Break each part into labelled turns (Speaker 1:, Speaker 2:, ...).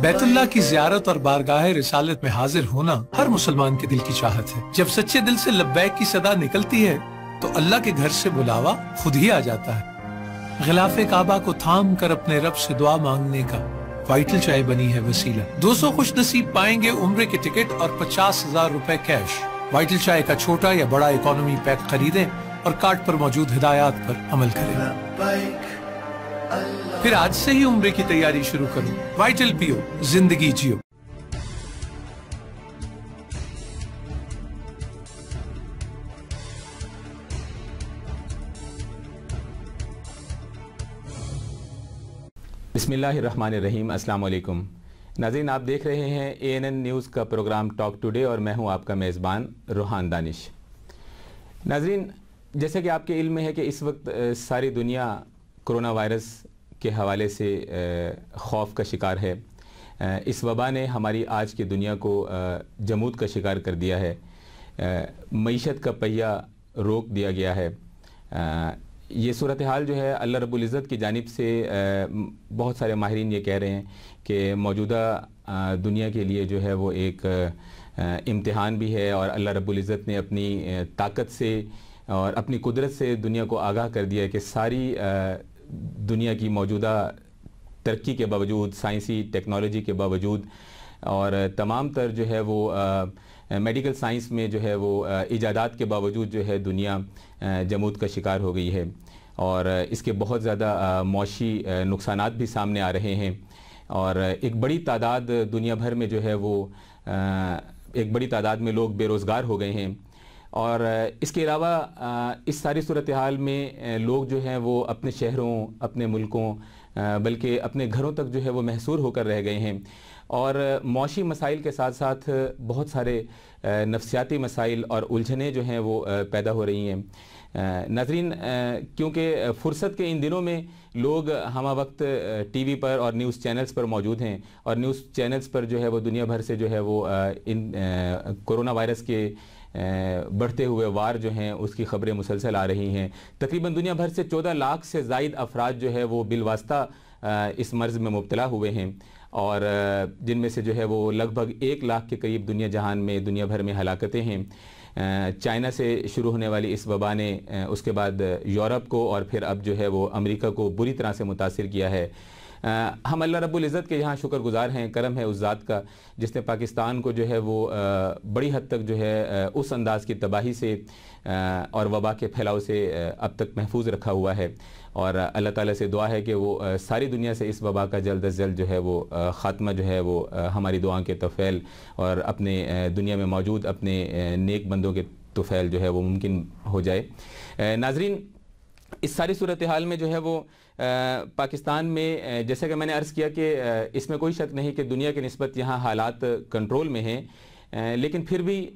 Speaker 1: بیت اللہ کی زیارت اور بارگاہ رسالت میں حاضر ہونا ہر مسلمان کے دل کی چاہت ہے۔ جب سچے دل سے لبیک کی صدا نکلتی ہے تو اللہ کے گھر سے بلاوا خود ہی آ جاتا ہے۔ غلاف کعبہ کو تھام کر اپنے رب سے دعا مانگنے کا وائٹل چائے بنی ہے وسیلہ۔ دو سو خوش نصیب پائیں گے عمرے کے ٹکٹ اور پچاس ہزار روپے کیش۔ وائٹل چائے کا چھوٹا یا بڑا اکانومی پیک خریدیں اور کارٹ پر موجود ہدایات پر عمل کریں۔ پھر آج سے ہی عمرے کی تیاری شروع کرو۔ وائٹل پیو، زندگی جیو۔
Speaker 2: بسم اللہ الرحمن الرحیم، السلام علیکم۔ ناظرین، آپ دیکھ رہے ہیں اے این این نیوز کا پروگرام ٹاک ٹوڈے اور میں ہوں آپ کا میزبان روحان دانش۔ ناظرین، جیسے کہ آپ کے علم میں ہے کہ اس وقت ساری دنیا کرونا وائرس کے حوالے سے خوف کا شکار ہے۔ اس وبا نے ہماری آج کی دنیا کو جمود کا شکار کر دیا ہے۔ معیشت کا پہیہ روک دیا گیا ہے۔ یہ صورتحال جو ہے، اللہ رب العزت کی جانب سے بہت سارے ماہرین یہ کہہ رہے ہیں کہ موجودہ دنیا کے لیے جو ہے وہ ایک امتحان بھی ہے اور اللہ رب العزت نے اپنی طاقت سے اور اپنی قدرت سے دنیا کو آگاہ کر دیا ہے کہ ساری دنیا کی موجودہ ترقی کے باوجود، سائنسی ٹیکنالوجی کے باوجود، اور تمام تر جو ہے وہ میڈیکل سائنس میں جو ہے وہ ایجادات کے باوجود جو ہے دنیا جمود کا شکار ہو گئی ہے۔ اور اس کے بہت زیادہ معاشی نقصانات بھی سامنے آ رہے ہیں۔ اور ایک بڑی تعداد دنیا بھر میں جو ہے وہ ایک بڑی تعداد میں لوگ بے روزگار ہو گئے ہیں۔ اور اس کے علاوہ اس ساری صورتحال میں لوگ جو ہیں وہ اپنے شہروں، اپنے ملکوں بلکہ اپنے گھروں تک جو ہے وہ محصور ہو کر رہ گئے ہیں۔ اور معاشی مسائل کے ساتھ ساتھ بہت سارے نفسیاتی مسائل اور الجھنیں جو ہیں وہ پیدا ہو رہی ہیں۔ ناظرین کیونکہ فرصت کے ان دنوں میں لوگ ہمہ وقت ٹی وی پر اور نیوز چینلز پر موجود ہیں۔ اور نیوز چینلز پر جو ہے وہ دنیا بھر سے جو ہے وہ ان کرونا وائرس کے بڑھتے ہوئے وار جو ہیں، اس کی خبریں مسلسل آ رہی ہیں۔ تقریباً دنیا بھر سے چودہ لاکھ سے زائد افراد جو ہے، وہ بالواسطہ اس مرض میں مبتلا ہوئے ہیں۔ اور جن میں سے جو ہے، وہ لگ بھگ ایک لاکھ کے قریب دنیا جہان میں، دنیا بھر میں ہلاکتیں ہیں۔ چائنا سے شروع ہونے والی اس وبا نے اس کے بعد یورپ کو اور پھر اب جو ہے، وہ امریکہ کو بری طرح سے متاثر کیا ہے۔ ہم اللہ رب العزت کے یہاں شکر گزار ہیں، کرم ہے اس ذات کا، جس نے پاکستان کو جو ہے وہ بڑی حد تک جو ہے اس انداز کی تباہی سے اور وبا کے پھیلاؤ سے اب تک محفوظ رکھا ہوا ہے۔ اور اللہ تعالیٰ سے دعا ہے کہ وہ ساری دنیا سے اس وبا کا جلد از جلد جو ہے وہ خاتمہ جو ہے وہ ہماری دعا کے توفیل اور اپنے دنیا میں موجود اپنے نیک بندوں کے توفیل جو ہے وہ ممکن ہو جائے۔ ناظرین اس ساری صورتحال میں جو ہے وہ پاکستان میں جیسے کہ میں نے عرض کیا کہ اس میں کوئی شک نہیں کہ دنیا کے نسبت یہاں حالات کنٹرول میں ہیں لیکن پھر بھی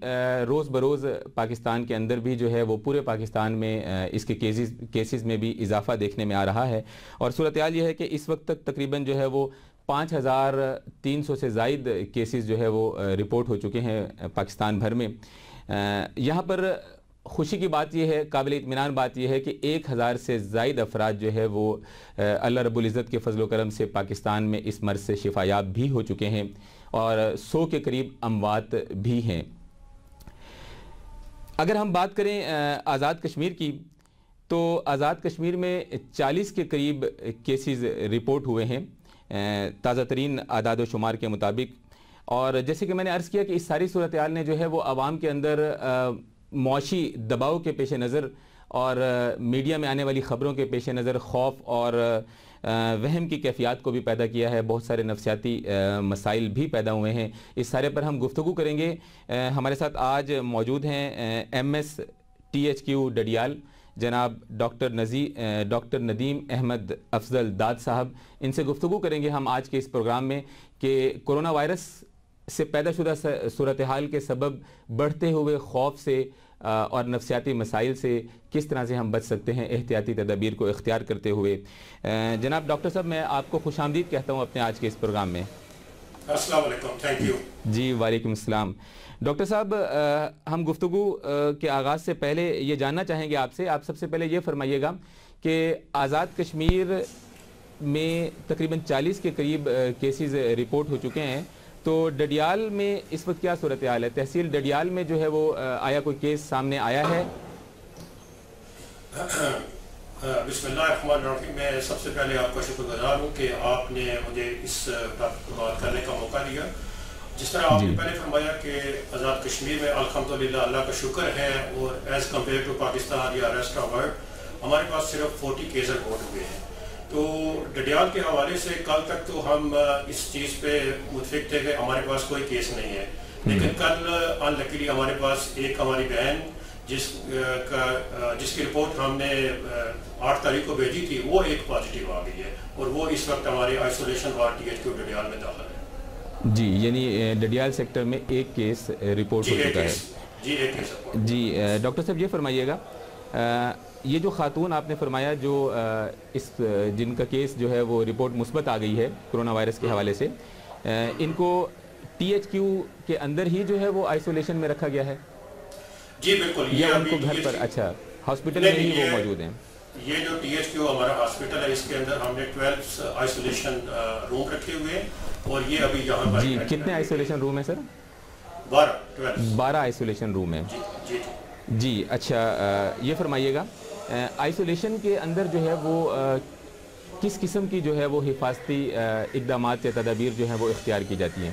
Speaker 2: روز بروز پاکستان کے اندر بھی جو ہے وہ پورے پاکستان میں اس کے کیسز کیسز میں بھی اضافہ دیکھنے میں آ رہا ہے۔ اور صورتحال یہ ہے کہ اس وقت تک تقریباً جو ہے وہ پانچ ہزار تین سو سے زائد کیسز جو ہے وہ رپورٹ ہو چکے ہیں پاکستان بھر میں۔ یہاں پر خوشی کی بات یہ ہے، قابل اطمینان بات یہ ہے کہ ایک ہزار سے زائد افراد جو ہے وہ اللہ رب العزت کے فضل و کرم سے پاکستان میں اس مرض سے شفایاب بھی ہو چکے ہیں اور سو کے قریب اموات بھی ہیں۔ اگر ہم بات کریں آزاد کشمیر کی، تو آزاد کشمیر میں چالیس کے قریب کیسز رپورٹ ہوئے ہیں تازہ ترین اعداد و شمار کے مطابق۔ اور جیسے کہ میں نے عرض کیا کہ اس ساری صورتحال نے جو ہے وہ عوام کے اندر معاشی دباؤ کے پیش نظر اور میڈیا میں آنے والی خبروں کے پیش نظر خوف اور وہم کی کیفیات کو بھی پیدا کیا ہے۔ بہت سارے نفسیاتی مسائل بھی پیدا ہوئے ہیں۔ اس سارے پر ہم گفتگو کریں گے۔ ہمارے ساتھ آج موجود ہیں M S T H Q Dadyal, جناب ڈاکٹر نزی، ڈاکٹر ندیم احمد افضل داد صاحب۔ ان سے گفتگو کریں گے ہم آج کے اس پروگرام میں کہ کرونا وائرس سے پیدا شدہ صورتحال کے سبب بڑھتے ہوئے خوف سے اور نفسیاتی مسائل سے کس طرح سے ہم بچ سکتے ہیں احتیاطی تدابیر کو اختیار کرتے ہوئے۔ جناب ڈاکٹر صاحب میں آپ کو خوش آمدید کہتا ہوں اپنے آج کے اس پروگرام میں۔
Speaker 3: السلام علیکم تھینک یو
Speaker 2: جی وعلیکم السلام۔ ڈاکٹر صاحب ہم گفتگو کے آغاز سے پہلے یہ جاننا چاہیں گے آپ سے آپ سب سے پہلے یہ فرمائیے گا کہ آزاد کشمیر میں تقریباً چالیس کے قریب کیسز رپورٹ ہو چکے ہیں۔ تو ڈڈیال میں اس وقت کیا صورتحال ہے؟ تحصیل ڈڈیال میں جو ہے وہ آیا کوئی کیس سامنے آیا ہے؟
Speaker 3: بسم اللہ الرحمن الرحیم۔ میں سب سے پہلے آپ کا شکر گزار ہوں کہ آپ نے مجھے اس ٹاپک پر بات کرنے کا موقع دیا۔ جس طرح آپ نے جی۔ پہلے فرمایا کہ آزاد کشمیر میں الحمدللہ اللہ کا شکر ہے اور ایز کمپیئر ٹو پاکستان یا ریسٹ آف ورلڈ ہمارے پاس صرف فورٹی کیس رپورٹ ہوئے ہیں۔ تو ڈڈیال کے حوالے سے کل تک تو ہم اس چیز پہ متفق تھے کہ ہمارے پاس کوئی کیس نہیں ہے۔ لیکن کل ان لکیلی ہمارے پاس ایک ہماری بہن جس کا جس کی رپورٹ ہم نے آٹھ تاریخ کو بھیجی تھی وہ ایک پازیٹیو آ گئی ہے اور وہ اس وقت ہمارے isolation ward T H Q Dadyal میں داخل ہے۔
Speaker 2: جی یعنی ڈڈیال سیکٹر میں ایک کیس رپورٹ
Speaker 3: جی،
Speaker 2: ہو چکا ہے۔
Speaker 3: جی ایک کیس
Speaker 2: جی ڈاکٹر صاحب یہ فرمائیے گا یہ جو خاتون آپ نے فرمایا جو اس جن کا کیس جو ہے وہ رپورٹ مثبت آ گئی ہے کرونا وائرس کے حوالے سے ان کو ٹی ایچ کیو کے اندر ہی جو ہے وہ آئسولیشن میں رکھا گیا ہے؟
Speaker 3: جی بالکل
Speaker 2: یہ ان کو گھر پر؟ اچھا ہاسپٹل میں ہی وہ موجود ہیں۔
Speaker 3: یہ جو ٹی ایچ کیو ہمارا ہاسپٹل ہے اس کے اندر ہم نے ٹویلو آئسولیشن روم رکھے ہوئے ہیں اور یہ ابھی یہاں پر
Speaker 2: جی کتنے آئسولیشن روم ہیں سر؟
Speaker 3: بارہ
Speaker 2: بارہ آئسولیشن روم ہیں۔
Speaker 3: جی جی۔
Speaker 2: جی اچھا یہ فرمائیے گا آئسولیشن کے اندر جو ہے وہ کس قسم کی جو ہے وہ حفاظتی اقدامات یا تدابیر جو ہیں وہ اختیار کی جاتی ہیں؟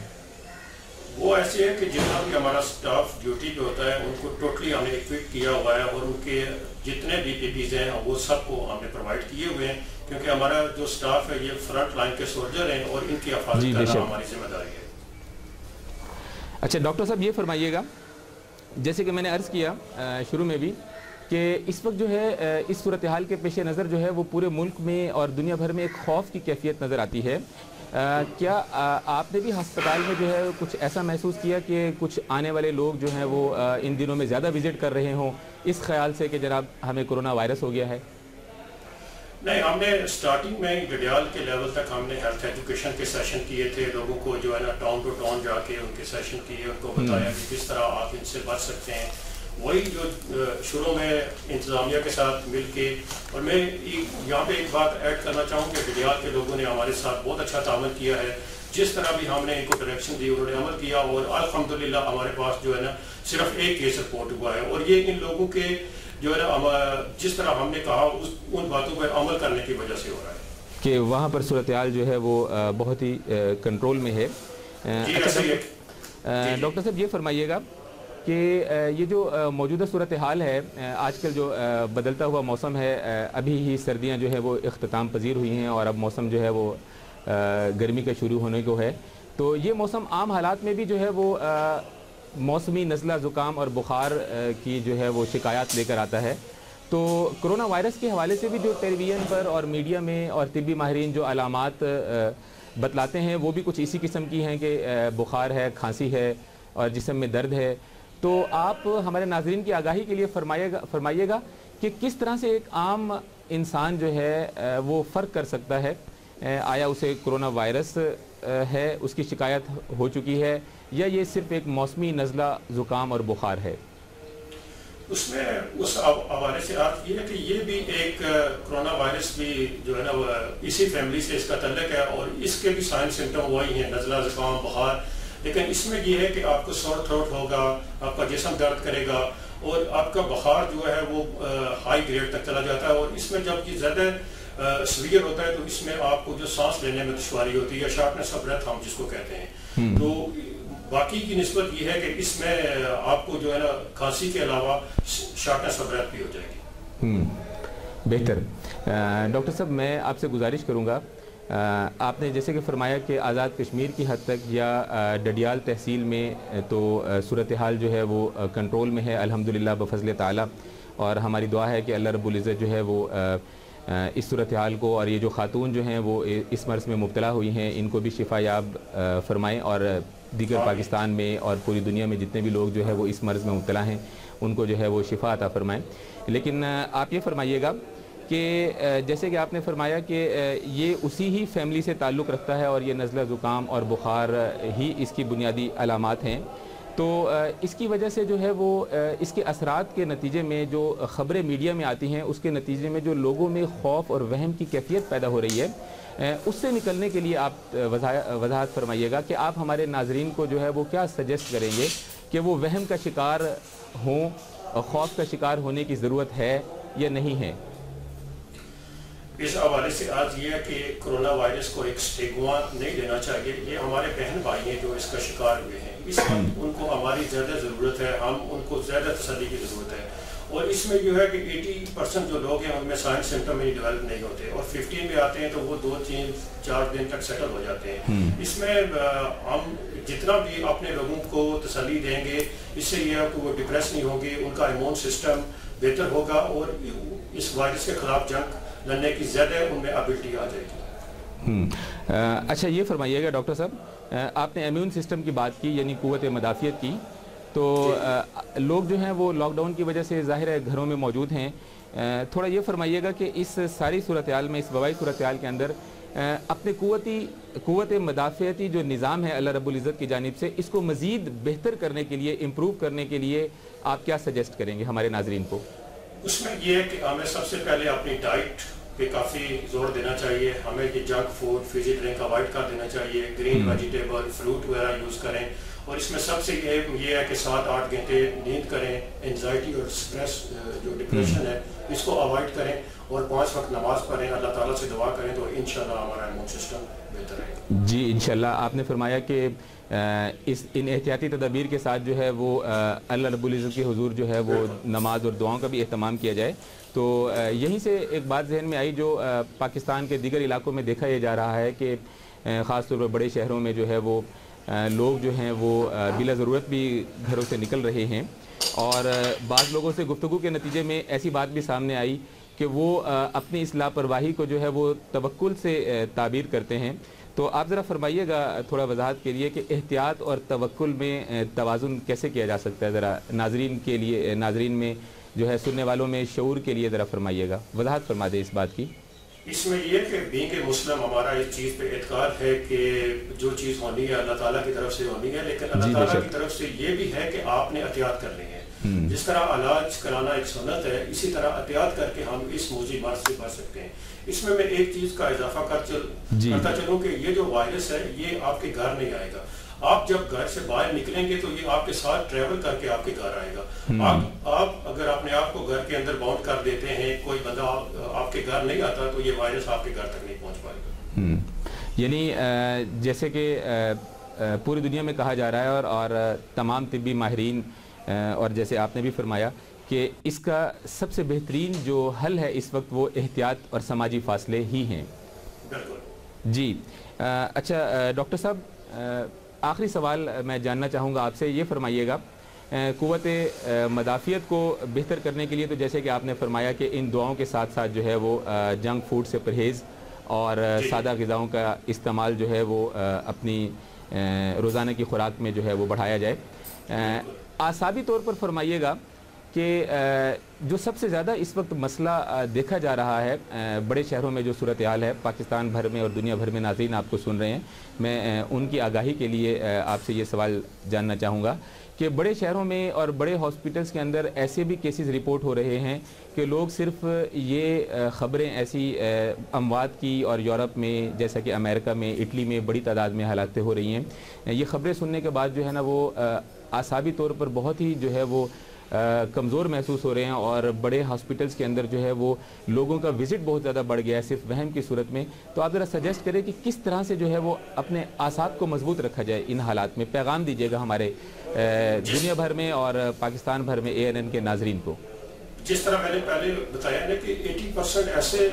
Speaker 3: وہ ایسے ہے کہ جتنا بھی ہمارا سٹاف ڈیوٹی جو ہوتا ہے ان کو ٹوٹلی ہم نے ایکویٹ کیا ہوا ہے اور ان کے جتنے بھی پی پیز ہیں وہ سب کو ہم نے پرووائڈ کیے ہوئے ہیں کیونکہ ہمارا جو سٹاف ہے یہ فرنٹ لائن کے سولجر ہیں اور ان کی حفاظت جی کرنا ہماری ذمہ داری ہے۔
Speaker 2: اچھا ڈاکٹر صاحب یہ فرمائیے گا جیسے کہ میں نے عرض کیا شروع میں بھی کہ اس وقت جو ہے اس صورتحال کے پیش نظر جو ہے، وہ پورے ملک میں اور دنیا بھر میں ایک خوف کی کیفیت نظر آتی ہے۔ کیا آپ نے بھی ہسپتال میں جو ہے کچھ ایسا محسوس کیا کہ کچھ آنے والے لوگ جو ہیں وہ ان دنوں میں زیادہ وزٹ کر رہے ہوں؟ اس خیال سے کہ جناب، ہمیں کرونا وائرس ہو گیا ہے۔
Speaker 3: نہیں ہم نے سٹارٹنگ میں ڈڈیال کے لیول تک ہم نے ہیلتھ ایجوکیشن کے سیشن کیے تھے لوگوں کو جو ہے نا ٹاؤن ٹو ٹاؤن جا کے ان کے سیشن کیے ان کو بتایا کہ کس طرح آپ ان سے بچ سکتے ہیں۔ وہی جو شروع میں انتظامیہ کے ساتھ مل کے اور میں یہاں پہ ایک بات ایڈ کرنا چاہوں کہ ڈڈیال کے لوگوں نے ہمارے ساتھ بہت اچھا تعامل کیا ہے۔ جس طرح بھی ہم نے ان کو ڈائریکشن دی انہوں نے عمل کیا اور الحمدللہ ہمارے پاس جو ہے نا صرف ایک کیس رپورٹ ہوا ہے۔ اور یہ ان لوگوں کے جو ہے نا جس طرح ہم نے کہا ان باتوں پر عمل کرنے کی وجہ سے ہو رہا ہے۔
Speaker 2: کہ وہاں پر صورتحال جو ہے وہ بہت ہی کنٹرول میں ہے۔
Speaker 3: جی، اچھا جی،
Speaker 2: جی۔ ڈاکٹر صاحب یہ فرمائیے گا کہ یہ جو موجودہ صورتحال ہے آج کل جو بدلتا ہوا موسم ہے ابھی ہی سردیاں جو ہے وہ اختتام پذیر ہوئی ہیں اور اب موسم جو ہے وہ گرمی کا شروع ہونے کو ہے۔ تو یہ موسم عام حالات میں بھی جو ہے وہ موسمی نزلہ زکام اور بخار کی جو ہے وہ شکایات لے کر آتا ہے۔ تو کرونا وائرس کے حوالے سے بھی جو ٹیلی ویژن پر اور میڈیا میں اور طبی ماہرین جو علامات بتلاتے ہیں، وہ بھی کچھ اسی قسم کی ہیں کہ بخار ہے، کھانسی ہے اور جسم میں درد ہے۔ تو آپ ہمارے ناظرین کی آگاہی کے لیے فرمائیے گا فرمائیے گا کہ کس طرح سے ایک عام انسان جو ہے وہ فرق کر سکتا ہے؟ آیا اسے کرونا وائرس ہے، اس کی شکایت ہو چکی ہے؟ یا یہ صرف ایک موسمی نزلہ زکام اور بخار ہے؟
Speaker 3: اس میں اس حوالے سے آپ یہ ہے کہ یہ بھی ایک کرونا وائرس بھی جو ہے نا اسی فیملی سے اس کا تعلق ہے اور اس کے بھی سائن سمٹم وہی ہیں نزلہ زکام بخار۔ لیکن اس میں یہ ہے کہ آپ کو سور تھروٹ ہوگا آپ کا جسم درد کرے گا اور آپ کا بخار جو ہے وہ ہائی گریڈ تک چلا جاتا ہے اور اس میں جب یہ زیادہ سویئر ہوتا ہے تو اس میں آپ کو جو سانس لینے میں دشواری ہوتی ہے یا شارٹنس آف بریتھ ہم جس کو کہتے ہیں۔ تو باقی کی نسبت یہ ہے کہ اس میں آپ کو جو ہے نا، کھانسی کے علاوہ شارٹنس آف بریتھ بھی ہو جائے گی۔
Speaker 2: بہتر۔ ڈاکٹر صاحب، میں آپ سے گزارش کروں گا آپ نے جیسے کہ فرمایا کہ آزاد کشمیر کی حد تک یا ڈڈیال تحصیل میں، تو صورتحال جو ہے وہ کنٹرول میں ہے۔ الحمدللہ، بفضل تعالی۔ اور ہماری دعا ہے کہ اللہ رب العزت جو ہے وہ اس صورتحال کو اور یہ جو خاتون جو ہیں وہ اس مرض میں مبتلا ہوئی ہیں، ان کو بھی شفا یاب فرمائیں اور دیگر پاکستان میں اور پوری دنیا میں جتنے بھی لوگ جو ہے وہ اس مرض میں مبتلا ہیں، ان کو جو ہے وہ شفا عطا فرمائیں۔ لیکن آپ یہ فرمائیے گا کہ جیسے کہ آپ نے فرمایا کہ یہ اسی ہی فیملی سے تعلق رکھتا ہے اور یہ نزلہ زکام اور بخار ہی اس کی بنیادی علامات ہیں۔ تو اس کی وجہ سے جو ہے وہ اس کے اثرات کے نتیجے میں جو خبریں میڈیا میں آتی ہیں، اس کے نتیجے میں جو لوگوں میں خوف اور وہم کی کیفیت پیدا ہو رہی ہے اس سے نکلنے کے لیے آپ وضاحت فرمائیے گا کہ آپ ہمارے ناظرین کو جو ہے وہ کیا سجیسٹ کریں گے کہ وہ وہم کا شکار ہوں خوف کا شکار ہونے کی ضرورت ہے یا نہیں ہے؟
Speaker 3: اس حوالے سے آج یہ ہے کہ کرونا وائرس کو ایک سٹیگوا نہیں دینا چاہیے، یہ ہمارے بہن بھائی ہیں جو اس کا شکار ہوئے ہیں۔ اس وقت ان کو ہماری زیادہ ضرورت ہے ہم ان کو زیادہ تسلی کی ضرورت ہے۔ اور اس میں جو ہے کہ ایٹی پرسنٹ جو لوگ ہیں ان میں سائنس سمٹم میں ڈیولپ نہیں ہوتے۔ اور ففٹین میں آتے ہیں تو وہ دو تین چار دن تک سیٹل ہو جاتے ہیں۔ اس میں ہم جتنا بھی اپنے لوگوں کو تسلی دیں گے اس سے یہ ہے کہ وہ ڈپریس نہیں ہوں گے ان کا ایمون سسٹم بہتر ہوگا اور اس وائرس کے خلاف جنگ لڑنے کی زیادہ ان میں ابلٹی آ جائے گی۔
Speaker 2: اچھا یہ فرمائیے گا ڈاکٹر صاحب۔ آپ نے امیون سسٹم کی بات کی یعنی قوت مدافعت کی تو لوگ جو ہیں وہ لاک ڈاؤن کی وجہ سے ظاہر ہے گھروں میں موجود ہیں۔ تھوڑا یہ فرمائیے گا کہ اس ساری صورتحال میں اس وبائی صورتحال کے اندر اپنے قوتی قوت مدافعتی جو نظام ہے اللہ رب العزت کی جانب سے اس کو مزید بہتر کرنے کے لیے امپروو کرنے کے لیے آپ کیا سجیسٹ کریں گے ہمارے ناظرین کو؟
Speaker 3: اس میں یہ ہے کہ ہمیں سب سے پہلے اپنی ڈائٹ پہ کافی زور دینا چاہیے۔ ہمیں یہ junk food fizzy drink avoid کر دینا چاہیے۔ گرین ویجیٹیبل فروٹ وغیرہ یوز کریں۔ اور اس میں سب سے یہ ہے کہ سات آٹھ گھنٹے نیند کریں انزائٹی اور سٹریس جو ڈپریشن ہے اس کو اوائڈ کریں اور پانچ وقت نماز پڑھیں۔ اللہ تعالیٰ سے دعا کریں تو انشاءاللہ ہمارا ایمون سسٹم بہتر رہے
Speaker 2: جی انشاءاللہ۔ آپ نے فرمایا کہ اس ان احتیاطی تدابیر کے ساتھ جو ہے وہ اللہ رب العزت کے حضور جو ہے وہ نماز اور دعاؤں کا بھی اہتمام کیا جائے۔ تو یہیں سے ایک بات ذہن میں آئی جو پاکستان کے دیگر علاقوں میں دیکھا یہ جا رہا ہے کہ خاص طور پر بڑے شہروں میں جو ہے وہ لوگ جو ہیں وہ بلا ضرورت بھی گھروں سے نکل رہے ہیں۔ اور بعض لوگوں سے گفتگو کے نتیجے میں ایسی بات بھی سامنے آئی کہ وہ اپنی اس لاپرواہی کو جو ہے وہ توکل سے تعبیر کرتے ہیں۔ تو آپ ذرا فرمائیے گا تھوڑا وضاحت کے لیے کہ احتیاط اور توکل میں توازن کیسے کیا جا سکتا ہے؟ ذرا ناظرین کے لیے ناظرین میں جو ہے سننے والوں میں شعور کے لیے ذرا فرمائیے گا۔ وضاحت فرما دے اس بات کی۔
Speaker 3: اس میں یہ کہ بینگ مسلم ہمارا اس چیز پہ اعتقاد ہے کہ جو چیز ہونی ہے اللہ تعالیٰ کی طرف سے ہونی ہے لیکن اللہ جی، تعالیٰ کی طرف سے یہ بھی ہے کہ آپ نے احتیاط کرنی ہے۔ جس طرح علاج کرانا ایک سنت ہے اسی طرح احتیاط کر کے ہم اس موضوع مرض سے بچ سکتے ہیں۔ اس میں میں ایک چیز کا اضافہ کر چل جی۔ کرتا چلوں کہ یہ جو وائرس ہے یہ آپ کے گھر نہیں آئے گا۔ آپ جب گھر سے باہر نکلیں گے تو یہ آپ کے ساتھ ٹریول کر کے آپ کے گھر آئے گا۔ آپ اگر اپنے آپ کو گھر کے اندر باؤنڈ کر دیتے ہیں کوئی بندہ آپ کے گھر نہیں آتا تو یہ وائرس آپ کے گھر تک نہیں پہنچ پائے گا۔
Speaker 2: یعنی جیسے کہ پوری دنیا میں کہا جا رہا ہے اور اور تمام طبی ماہرین اور جیسے آپ نے بھی فرمایا کہ اس کا سب سے بہترین جو حل ہے اس وقت وہ احتیاط اور سماجی فاصلے ہی ہیں۔ جی۔ اچھا ڈاکٹر صاحب آخری سوال میں جاننا چاہوں گا آپ سے یہ فرمائیے گا قوت مدافعت کو بہتر کرنے کے لیے تو جیسے کہ آپ نے فرمایا کہ ان دعاؤں کے ساتھ ساتھ جو ہے وہ جنک فوڈ سے پرہیز اور سادہ غذاؤں کا استعمال جو ہے وہ اپنی روزانہ کی خوراک میں جو ہے وہ بڑھایا جائے۔ آسابی طور پر فرمائیے گا کہ جو سب سے زیادہ اس وقت مسئلہ دیکھا جا رہا ہے بڑے شہروں میں جو صورتحال ہے، پاکستان بھر میں اور دنیا بھر میں ناظرین آپ کو سن رہے ہیں، میں ان کی آگاہی کے لیے آپ سے یہ سوال جاننا چاہوں گا کہ بڑے شہروں میں اور بڑے ہاسپٹلس کے اندر ایسے بھی کیسز رپورٹ ہو رہے ہیں کہ لوگ صرف یہ خبریں ایسی اموات کی اور یورپ میں، جیسا کہ امریکہ میں، اٹلی میں بڑی تعداد میں حالاتیں ہو رہی ہیں، یہ خبریں سننے کے بعد جو ہے نا وہ اعصابی طور پر بہت ہی جو ہے وہ کمزور محسوس ہو رہے ہیں اور بڑے ہاسپٹلس کے اندر جو ہے وہ لوگوں کا وزٹ بہت زیادہ بڑھ گیا ہے صرف وہم کی صورت میں۔ تو آپ ذرا سجیسٹ کریں کہ کس طرح سے جو ہے وہ اپنے آسات کو مضبوط رکھا جائے ان حالات میں۔ پیغام دیجیے گا ہمارے دنیا بھر میں اور پاکستان بھر میں اے این این کے ناظرین کو۔
Speaker 3: جس طرح میں نے پہلے بتایا ہے کہ ایٹی پرسنٹ ایسے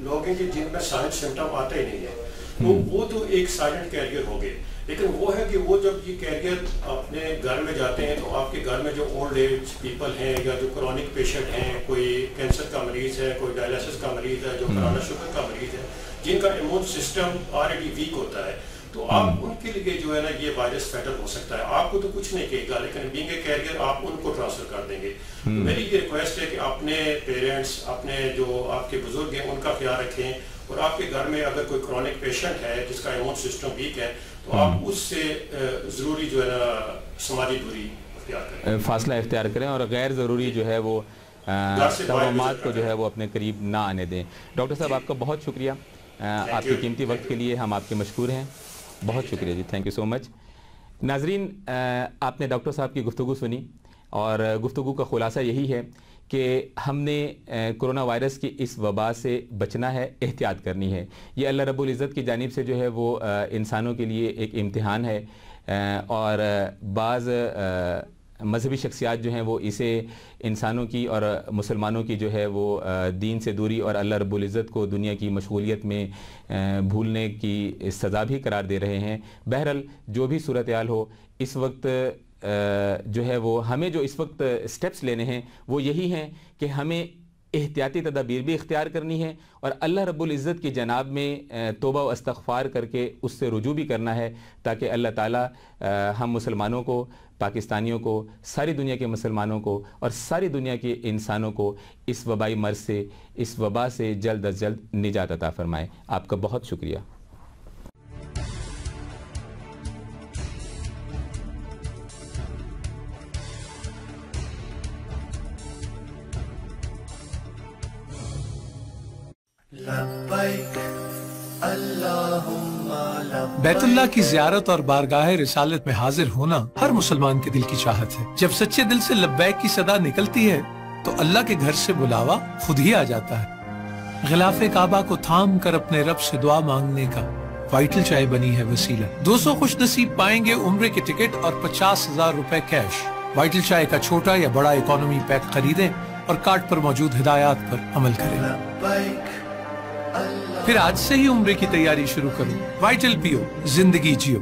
Speaker 3: لوگ ہیں کہ جن میں سائنس سمٹم آتا ہی نہیں ہے تو وہ تو ایک سائلنٹ کیریئر ہو گئے لیکن وہ ہے کہ وہ جب یہ کیریئر اپنے گھر میں جاتے ہیں تو آپ کے گھر میں جو اولڈ ایج پیپل ہیں یا جو کرونک پیشنٹ ہیں کوئی کینسر کا مریض ہے کوئی ڈائلسس کا مریض ہے جو کرانا شوگر کا مریض ہے جن کا ایمون سسٹم آلریڈی ویک ہوتا ہے۔ تو آپ ان کے لیے جو ہے نا یہ وائرس فیٹر ہو سکتا ہے۔ آپ کو تو کچھ نہیں کہے گا لیکن بینگ اے کیریئر آپ ان کو ٹرانسفر کر دیں گے۔ میری یہ ریکویسٹ ہے کہ اپنے پیرنٹس اپنے جو آپ کے بزرگ ہیں ان کا خیال رکھیں۔ اور آپ کے گھر میں اگر کوئی کرونک پیشنٹ ہے جس کا ایمون سسٹم ویک ہے تو آپ اس سے ضروری جو ہے نا سماجی دوری اختیار کریں۔
Speaker 2: فاصلہ اختیار کریں اور غیر ضروری جو ہے وہ توہمات کو جو ہے وہ اپنے قریب نہ آنے دیں۔ ڈاکٹر صاحب آپ کا بہت شکریہ۔ آپ کے قیمتی وقت کے لیے ہم آپ کے مشکور ہیں۔ بہت شکریہ جی تھینک یو سو مچ ناظرین آپ نے ڈاکٹر صاحب کی گفتگو سنی اور گفتگو کا خلاصہ یہی ہے کہ ہم نے کرونا وائرس کی اس وبا سے بچنا ہے، احتیاط کرنی ہے۔ یہ اللہ رب العزت کی جانب سے جو ہے وہ انسانوں کے لیے ایک امتحان ہے۔ اور بعض مذہبی شخصیات جو ہیں وہ اسے انسانوں کی اور مسلمانوں کی جو ہے وہ دین سے دوری اور اللہ رب العزت کو دنیا کی مشغولیت میں بھولنے کی سزا بھی قرار دے رہے ہیں۔ بہرحال جو بھی صورتحال ہو، اس وقت جو ہے وہ، ہمیں جو اس وقت سٹیپس لینے ہیں وہ یہی ہیں کہ ہمیں احتیاطی تدابیر بھی اختیار کرنی ہے اور اللہ رب العزت کی جناب میں توبہ و استغفار کر کے اس سے رجوع بھی کرنا ہے تاکہ اللہ تعالی ہم مسلمانوں کو، پاکستانیوں کو، ساری دنیا کے مسلمانوں کو اور ساری دنیا کے انسانوں کو اس وبائی مرض سے، اس وبا سے جلد از جلد نجات عطا فرمائے۔ آپ کا بہت شکریہ۔
Speaker 1: بیت اللہ کی زیارت اور بارگاہ رسالت میں حاضر ہونا ہر مسلمان کے دل کی چاہت ہے۔ جب سچے دل سے لبیک کی صدا نکلتی ہے، تو اللہ کے گھر سے بلاوا خود ہی آ جاتا ہے۔ غلاف کعبہ کو تھام کر اپنے رب سے دعا مانگنے کا وائٹل چائے بنی ہے وسیلہ۔ دو سو خوش نصیب پائیں گے عمرے کے ٹکٹ اور پچاس ہزار روپے کیش۔ وائٹل چائے کا چھوٹا یا بڑا اکانومی پیک خریدیں اور کارڈ پر موجود ہدایات پر عمل کریں۔ پھر آج سے ہی عمرے کی تیاری شروع کرو وائٹل پیو زندگی جیو۔